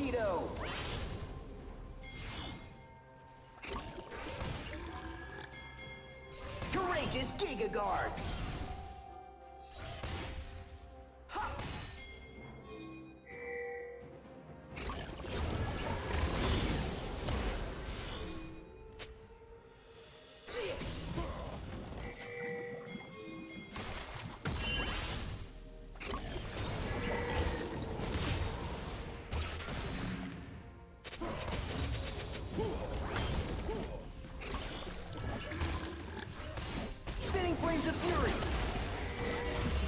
Torpedo! Courageous Giga Guard!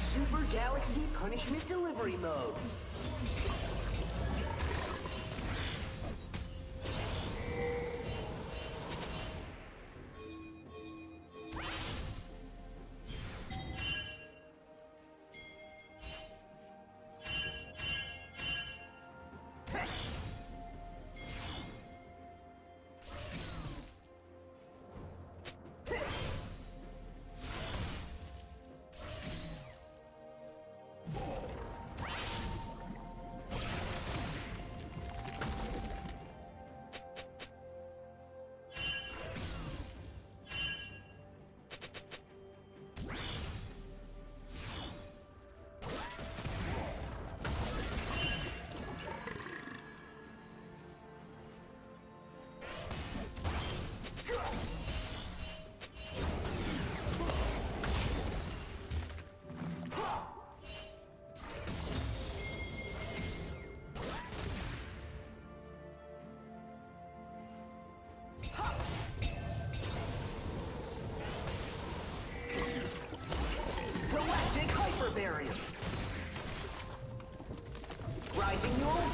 Super Galaxy Punishment Delivery Mode!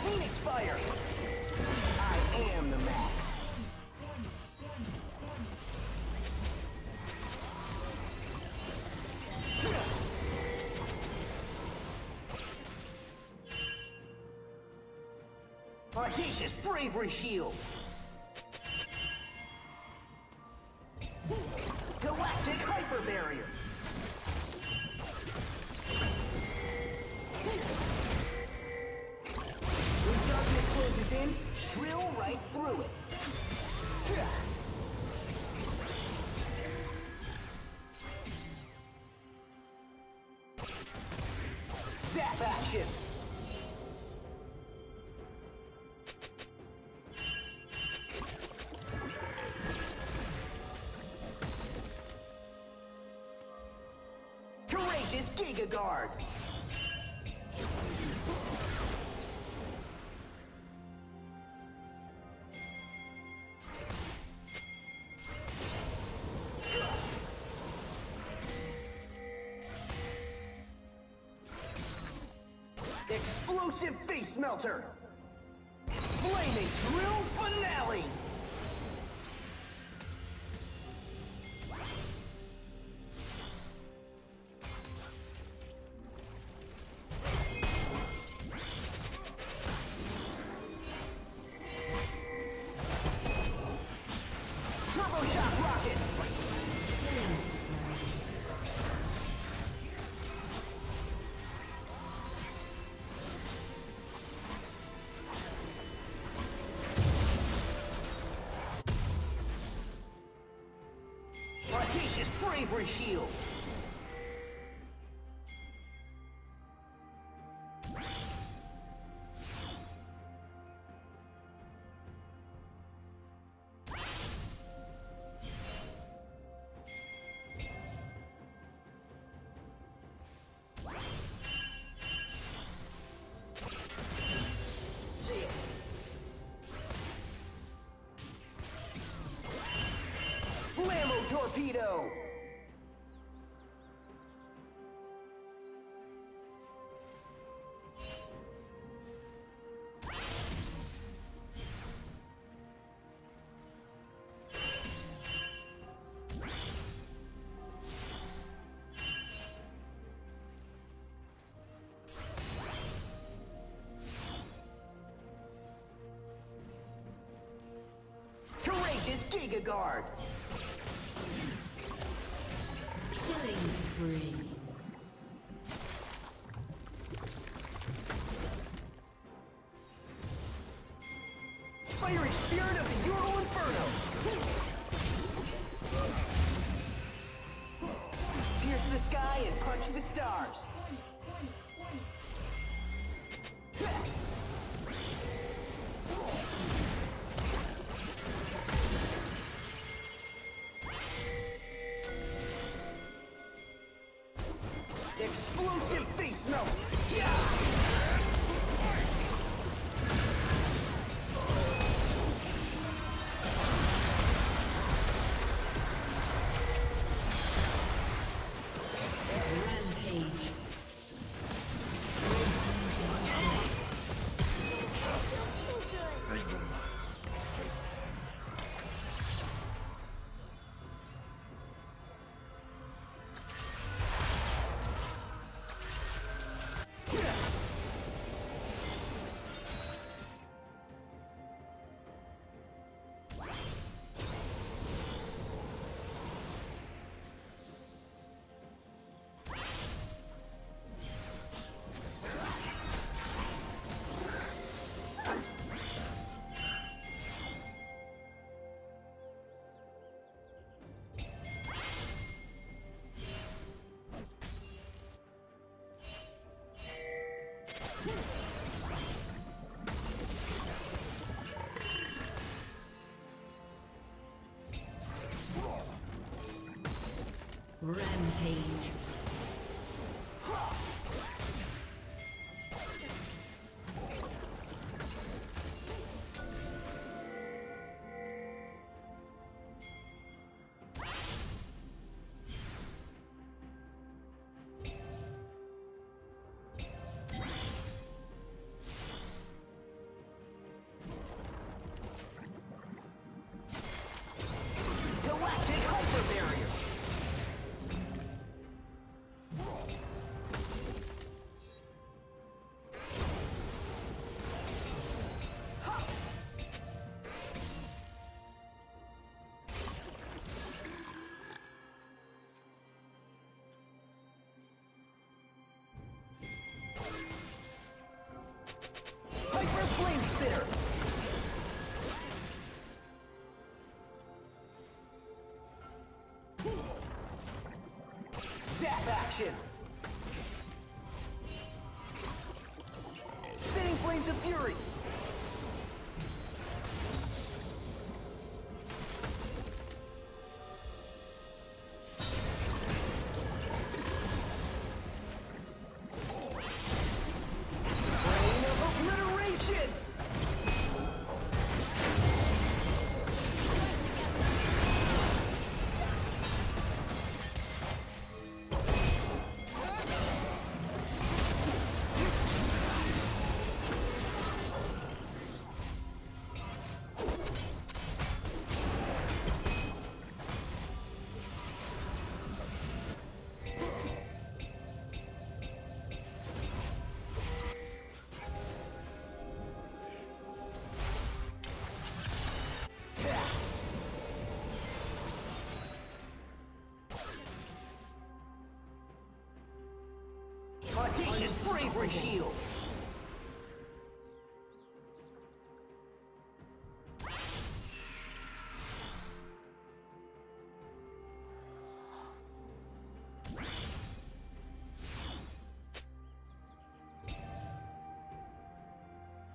Phoenix Fire! I am the Max! Audacious Bravery Shield! in, drill right through it. Zap action! Courageous Giga Guard! Explosive Face Melter! Flaming Drill Finale! Bravery Shield! Torpedo! Courageous Giga Guard! Killing spree. Fiery Spirit of the Euro Inferno! Pierce the sky and punch the stars! Explosive face melt! Rampage. Zap action! Spinning Flames of Fury! Bravery shield.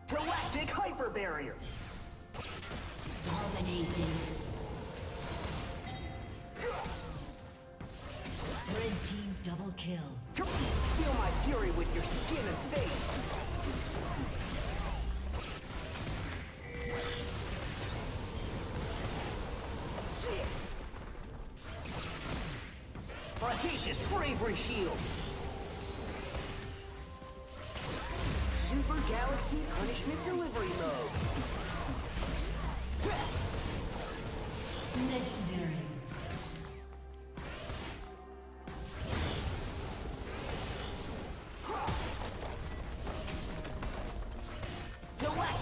Galactic hyper barrier. Dominating. Red team double kill. Feel my fury with your skin and face. Bravery shield. Super Galaxy Punishment Delivery Mode.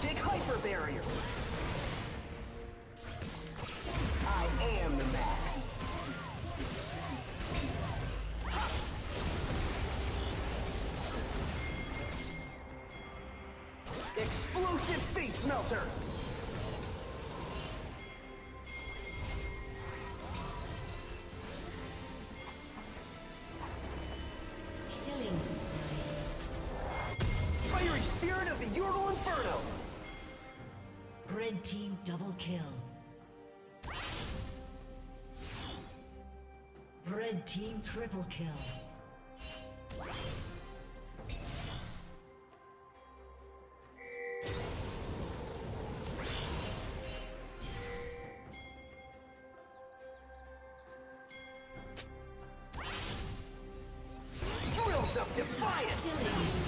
Galactic Hyper Barrier. Red team double kill. Red team triple kill. Drills of Defiance.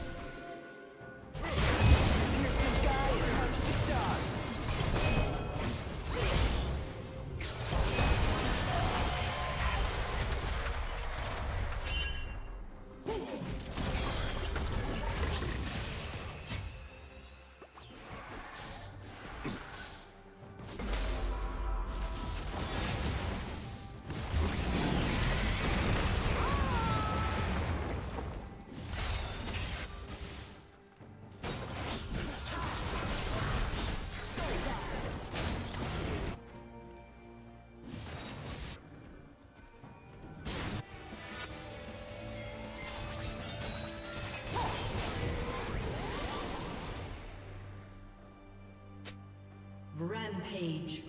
Rampage.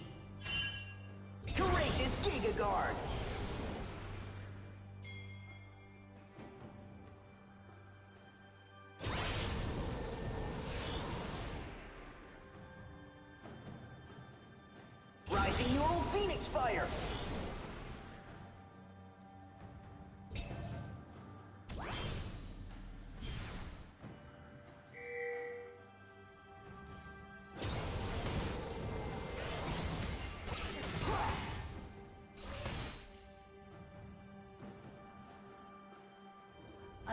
Courageous Giga Guard. Rising your Neural Phoenix Fire.